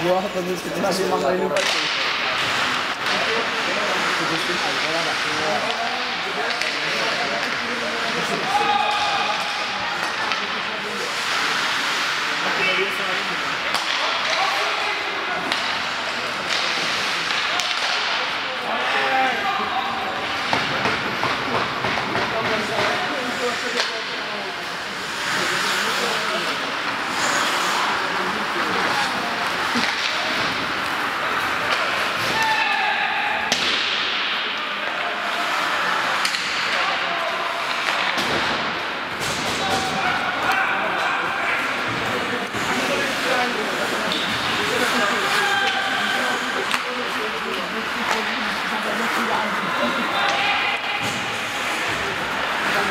Gua akan kita nasi mama ini.